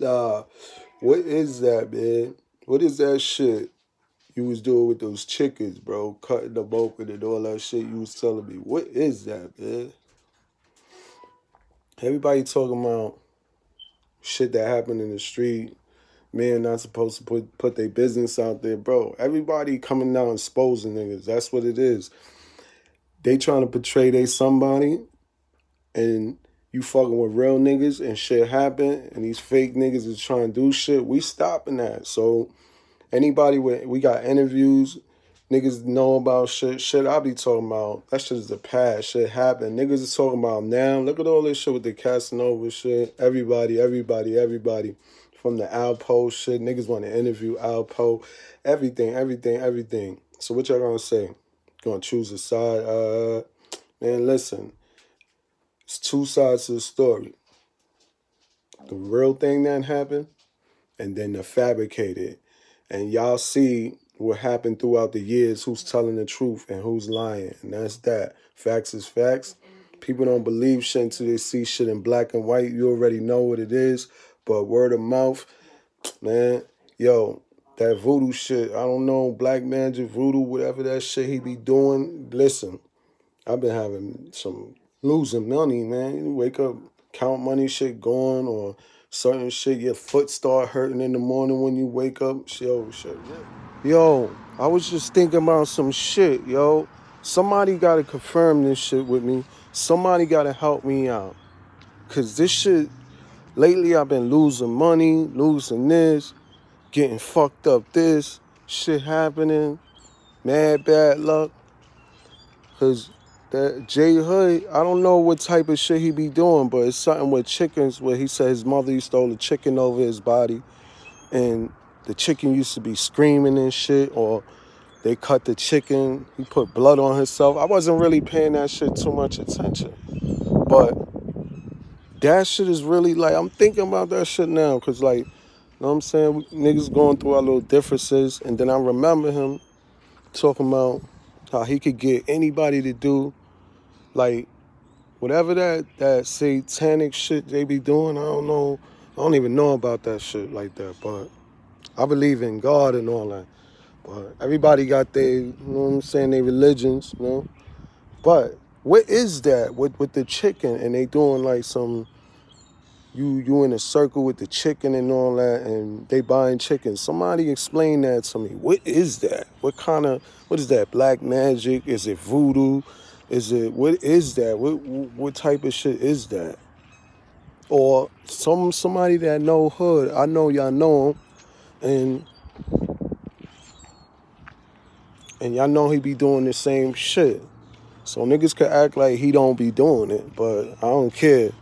Nah, what is that, man? What is that shit you was doing with those chickens, bro? Cutting them open and all that shit you was telling me. What is that, man? Everybody talking about shit that happened in the street. Men not supposed to put put their business out there, bro. Everybody coming down exposing niggas. That's what it is. They trying to portray they somebody, and you fucking with real niggas and shit happen and these fake niggas is trying to do shit, we stopping that. So anybody with we got interviews, niggas know about shit. Shit I be talking about. That shit is the past. Shit happened. Niggas is talking about now. Look at all this shit with the Casanova shit. Everybody, everybody, everybody. From the Alpo shit. Niggas want to interview Alpo. Everything, everything, everything. So what y'all gonna say? Gonna choose a side? Uh man, listen. It's two sides to the story. The real thing that happened, and then the fabricated. And y'all see what happened throughout the years, who's telling the truth and who's lying. And that's that. Facts is facts. People don't believe shit until they see shit in black and white. You already know what it is. But word of mouth, man, yo, that voodoo shit, I don't know, black magic, voodoo, whatever that shit he be doing. Listen, I've been having some losing money, man. You wake up, count money, shit going, or certain shit, your foot start hurting in the morning when you wake up. Shit, oh, shit. Yo, I was just thinking about some shit, yo. Somebody gotta confirm this shit with me. Somebody gotta help me out. Cause this shit, lately I've been losing money, losing this, getting fucked up this, shit happening, mad bad luck. Cause that Jay Hood, I don't know what type of shit he be doing, but it's something with chickens where he said his mother used to stole a chicken over his body and the chicken used to be screaming and shit or they cut the chicken, he put blood on himself. I wasn't really paying that shit too much attention. But that shit is really like I'm thinking about that shit now cuz like you know what I'm saying? Niggas going through our little differences and then I remember him talking about how he could get anybody to do like whatever that that satanic shit they be doing, I don't know. I don't even know about that shit like that, but I believe in God and all that. But everybody got their, you know what I'm saying, their religions, you know. But what is that with with the chicken and they doing like some you you in a circle with the chicken and all that and they buying chicken. Somebody explain that to me. What is that? What kind of what is that? Black magic? Is it voodoo? Is it what is that? What what type of shit is that? Or some somebody that know hood. I know y'all know him, and and y'all know he be doing the same shit. So niggas could act like he don't be doing it, but I don't care.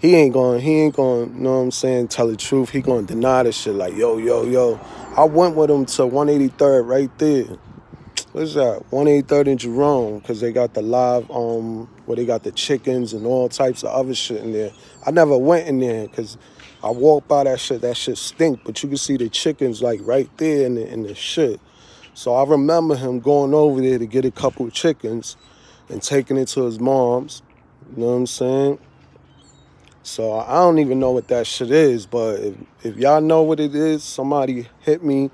He ain't going, he ain't going, you know what I'm saying, tell the truth. He gonna deny the shit like, yo, yo, yo. I went with him to 183rd right there what's that? 183rd and jerome because they got the live um where they got the chickens and all types of other shit in there. I never went in there because i walked by that shit that shit stink but you can see the chickens like right there in the, in the shit. So i remember him going over there to get a couple of chickens and taking it to his mom's you know what i'm saying? So i don't even know what that shit is but if, if y'all know what it is somebody hit me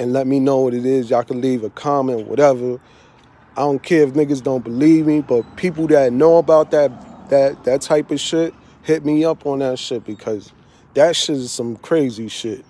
and let me know what it is. Y'all can leave a comment, whatever. I don't care if niggas don't believe me, but people that know about that that that type of shit, hit me up on that shit because that shit is some crazy shit.